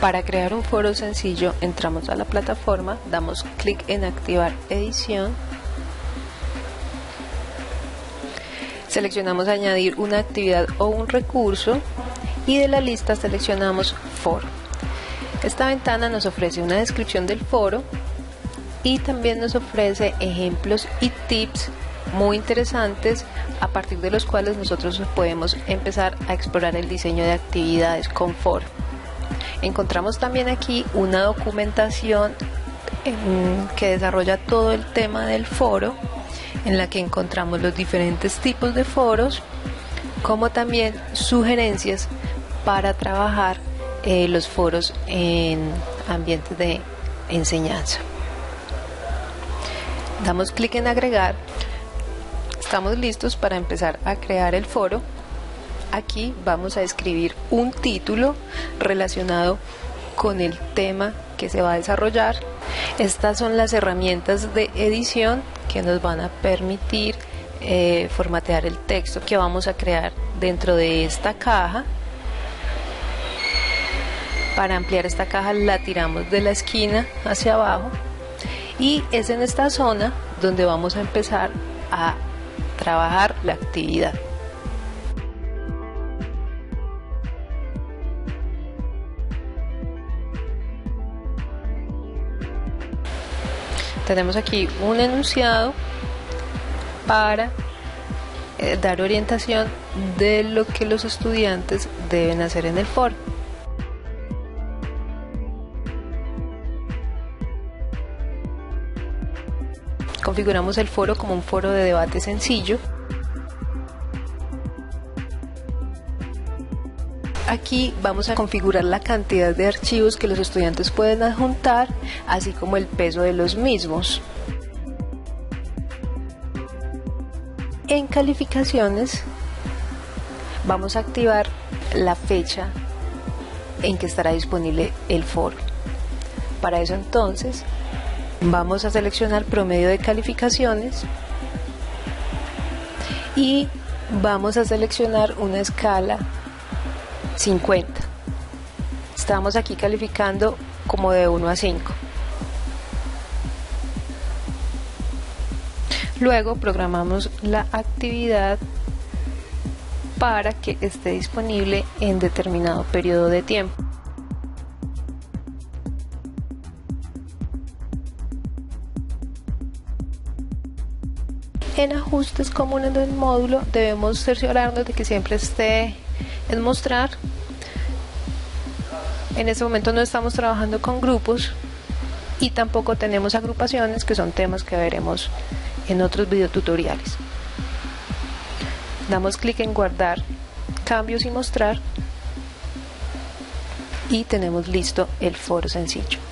Para crear un foro sencillo, entramos a la plataforma, damos clic en activar edición, seleccionamos añadir una actividad o un recurso y de la lista seleccionamos foro. Esta ventana nos ofrece una descripción del foro y también nos ofrece ejemplos y tips muy interesantes a partir de los cuales nosotros podemos empezar a explorar el diseño de actividades con foro. Encontramos también aquí una documentación que desarrolla todo el tema del foro, en la que encontramos los diferentes tipos de foros, como también sugerencias para trabajar eh, los foros en ambientes de enseñanza. Damos clic en agregar. Estamos listos para empezar a crear el foro. Aquí vamos a escribir un título relacionado con el tema que se va a desarrollar. Estas son las herramientas de edición que nos van a permitir eh, formatear el texto que vamos a crear dentro de esta caja. Para ampliar esta caja la tiramos de la esquina hacia abajo y es en esta zona donde vamos a empezar a trabajar la actividad. Tenemos aquí un enunciado para eh, dar orientación de lo que los estudiantes deben hacer en el foro. configuramos el foro como un foro de debate sencillo. Aquí vamos a configurar la cantidad de archivos que los estudiantes pueden adjuntar, así como el peso de los mismos. En calificaciones vamos a activar la fecha en que estará disponible el foro. Para eso entonces Vamos a seleccionar promedio de calificaciones y vamos a seleccionar una escala 50. Estamos aquí calificando como de 1 a 5. Luego programamos la actividad para que esté disponible en determinado periodo de tiempo. en ajustes comunes del módulo debemos cerciorarnos de que siempre esté en mostrar. En este momento no estamos trabajando con grupos y tampoco tenemos agrupaciones que son temas que veremos en otros videotutoriales. Damos clic en guardar cambios y mostrar y tenemos listo el foro sencillo.